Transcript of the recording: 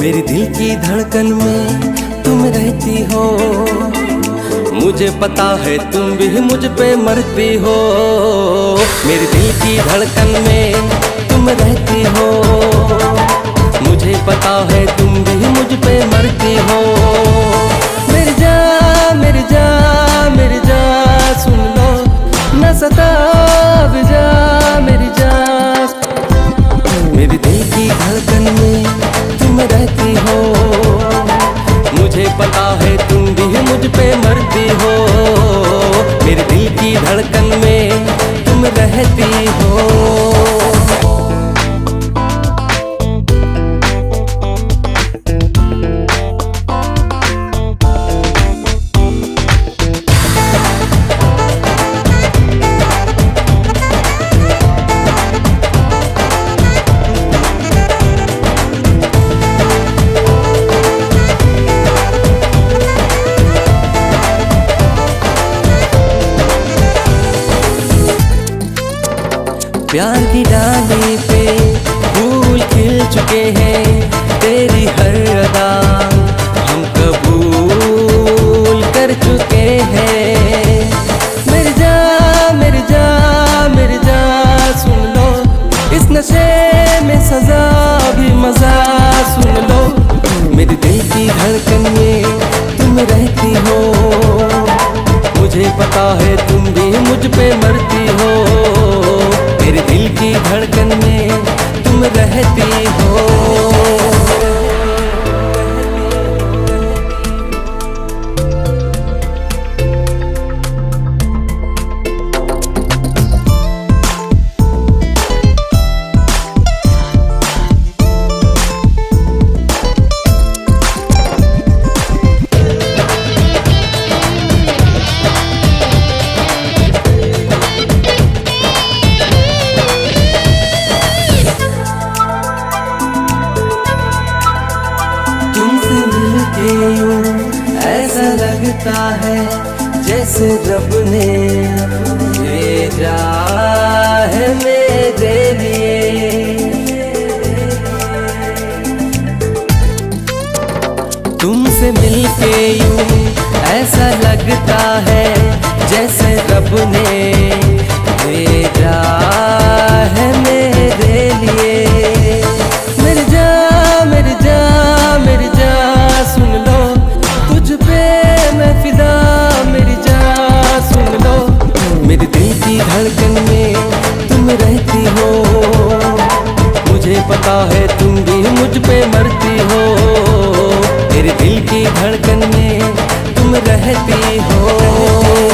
मेरी दिल की धड़कन में तुम रहती हो। मुझे पता है तुम भी मुझ पे मरती हो। मेरे दिल की धड़कन में तुम रहती हो। मुझे पता है तुम भी मुझ पे मरती हो। तुम भी मुझ पे मरती हो। मेरे दिल की धड़कन में तुम रहती हो। प्यार की डाली पे फूल खिल चुके हैं, तेरी हर अदा हम कबूल कर चुके हैं। मेरी जा मेरी जा मेरी जा सुन लो, इस नशे में सजा भी मज़ा सुन लो। मेरी दिल की धड़कन में तुम रहती हो, मुझे पता है तुम भी मुझ पे मरती हो। मेरे दिल की धड़कन में तुम रहती हो। मिलके यूँ ऐसा लगता है जैसे रब ने भेजा है मेरे लिए तुमसे मिलके यूँ ऐसा लगता है जैसे रब ने भेजा पता है तुम भी मुझ पे मरती हो। मेरे दिल की धड़कन में तुम रहती हो।